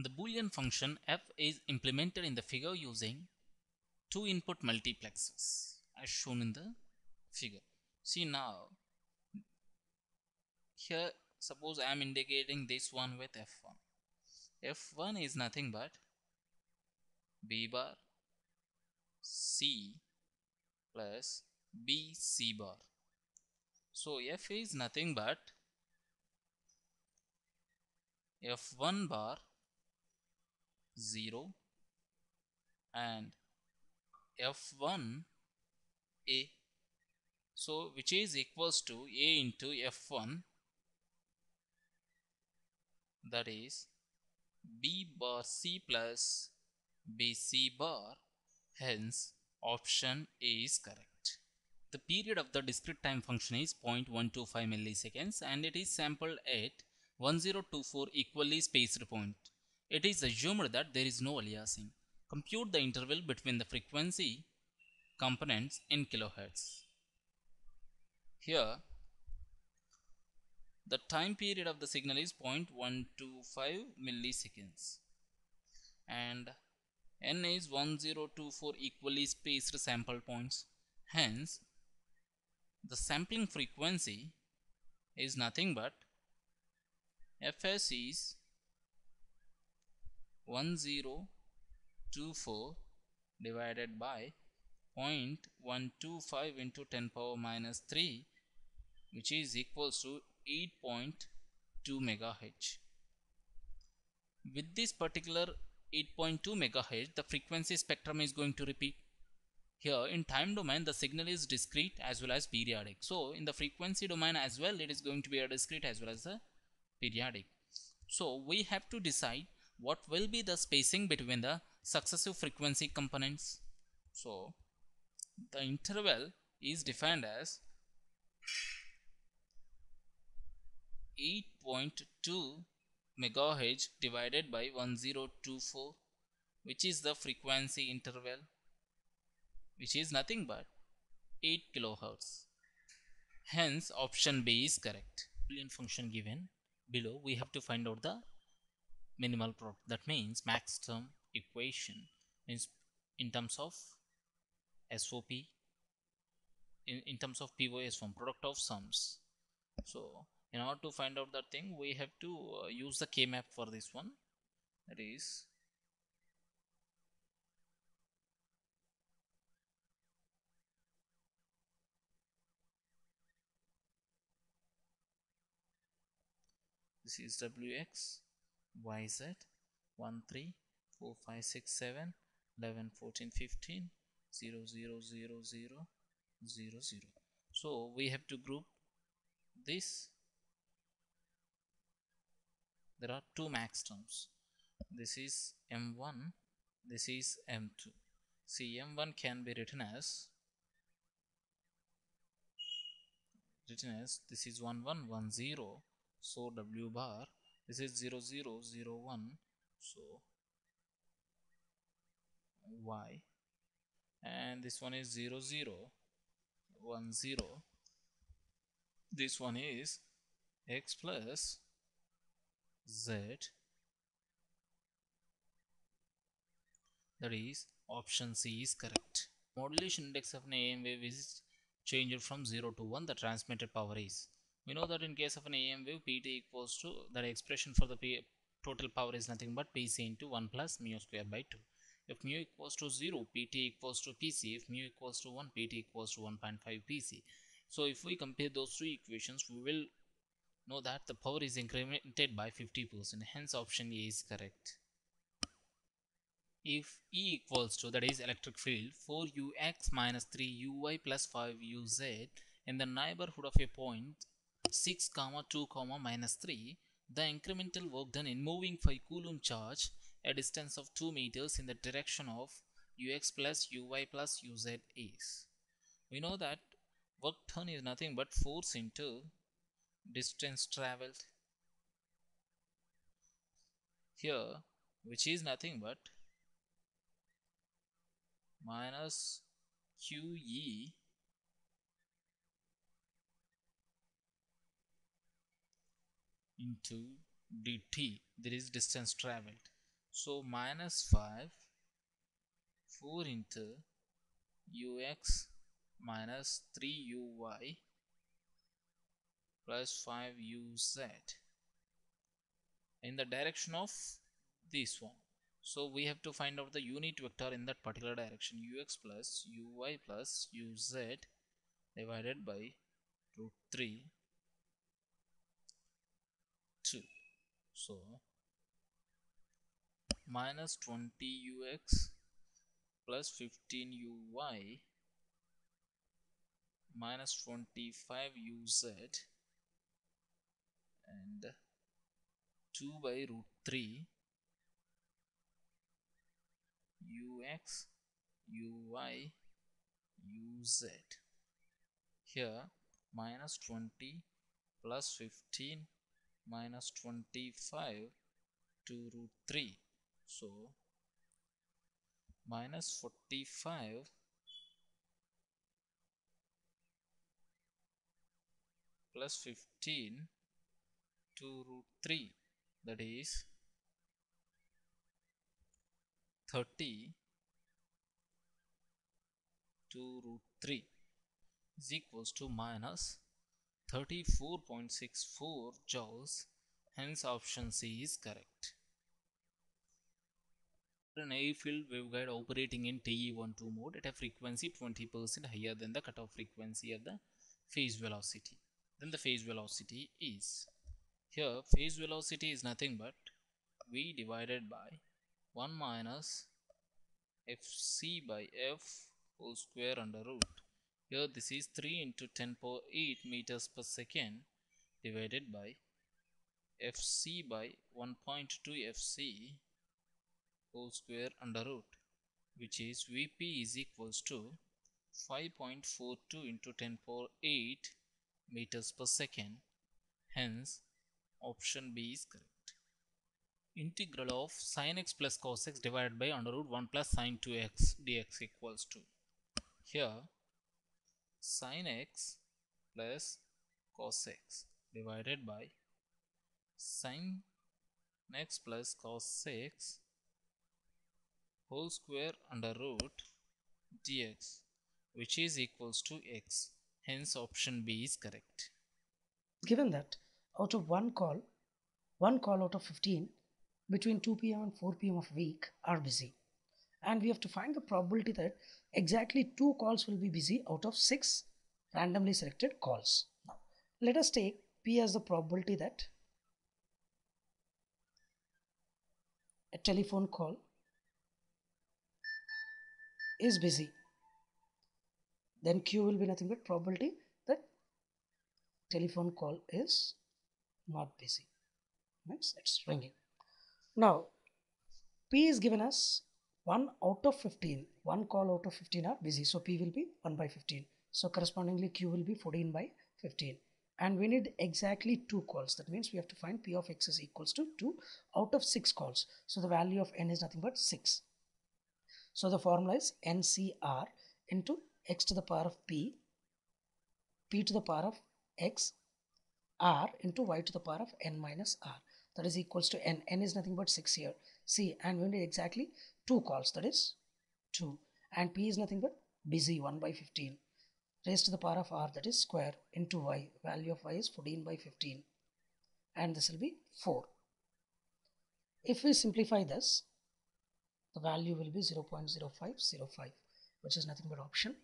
The Boolean function f is implemented in the figure using two input multiplexers as shown in the figure. See now, here suppose I am indicating this one with f1. f1 is nothing but b bar c plus b c bar. So f is nothing but f1 bar 0 and f1 a. So which is equals to a into f1 that is b bar c plus bc bar. Hence option a is correct. The period of the discrete time function is 0.125 milliseconds and it is sampled at 1024 equally spaced point it is assumed that there is no aliasing. Compute the interval between the frequency components in kilohertz. Here, the time period of the signal is 0.125 milliseconds and n is 1024 equally spaced sample points. Hence, the sampling frequency is nothing but fs is 1024 divided by 0.125 into 10 power minus 3 which is equals to 8.2 megahertz. With this particular 8.2 megahertz the frequency spectrum is going to repeat. Here in time domain the signal is discrete as well as periodic. So in the frequency domain as well it is going to be a discrete as well as a periodic. So we have to decide what will be the spacing between the successive frequency components. So the interval is defined as 8.2 megahertz divided by 1024 which is the frequency interval which is nothing but 8 kilohertz. Hence option B is correct. Boolean function given below we have to find out the minimal product that means max term equation means in terms of SOP in, in terms of POS form product of sums. So in order to find out that thing we have to uh, use the K-map for this one. That is this is WX yz 1 3 4 5 6 7 11 14 15 0 0 0 0 0 0 so we have to group this. There are two max terms. This is m1 this is m2 see m1 can be written as written as this is 1110 so w bar this is 0 0 0 1 so y. And this one is 0 0 1 0 this one is x plus z. That is option C is correct. Modulation index of an AM wave is changed from 0 to 1 the transmitted power is we know that in case of an AM wave PT equals to that expression for the P total power is nothing but PC into 1 plus mu square by 2 if mu equals to 0 PT equals to PC if mu equals to 1 PT equals to 1.5 PC so if we compare those two equations we will know that the power is incremented by 50% hence option A is correct. If E equals to that is electric field 4ux minus 3uy plus 5uz in the neighborhood of a point 6 comma 2 comma minus 3 the incremental work done in moving 5 coulomb charge a distance of 2 meters in the direction of ux plus uy plus uz is. We know that work done is nothing but force into distance traveled here which is nothing but minus qe into dt there is distance traveled. So minus 5 4 into ux minus 3uy plus 5uz in the direction of this one. So we have to find out the unit vector in that particular direction. ux plus uy plus uz divided by root 3 2. So minus 20 ux plus 15 uy minus 25 uz and 2 by root 3 ux uy uz here minus 20 plus 15 minus 25 to root 3 so minus 45 plus 15 to root 3 that is 30 to root 3 is equals to minus 34.64 joules hence option C is correct an A field waveguide operating in TE12 mode at a frequency 20% higher than the cutoff frequency of the phase velocity. Then the phase velocity is here phase velocity is nothing but v divided by 1 minus fc by f whole square under root. Here this is 3 into 10 power 8 meters per second divided by fc by 1.2 fc whole square under root which is Vp is equals to 5.42 into 10 power 8 meters per second hence option B is correct. Integral of sin x plus cos x divided by under root 1 plus sin 2x dx equals to here sin x plus cos x divided by sin x plus cos x whole square under root dx which is equals to x. Hence option B is correct. Given that out of one call, one call out of 15 between 2 pm and 4 pm of week are busy. And we have to find the probability that exactly two calls will be busy out of six randomly selected calls. Now, let us take P as the probability that a telephone call is busy. Then q will be nothing but probability that telephone call is not busy. Means it's ringing. Now p is given as 1 out of 15 one call out of 15 are busy so p will be 1 by 15 so correspondingly q will be 14 by 15 and we need exactly two calls that means we have to find p of x is equals to 2 out of 6 calls so the value of n is nothing but 6 so the formula is NCR into x to the power of p, p to the power of x, r into y to the power of n minus r. That is equals to n. n is nothing but 6 here. See, and we need exactly 2 calls, that is 2. And p is nothing but busy 1 by 15 raised to the power of r, that is square into y. Value of y is 14 by 15. And this will be 4. If we simplify this, the value will be 0.0505 which is nothing but option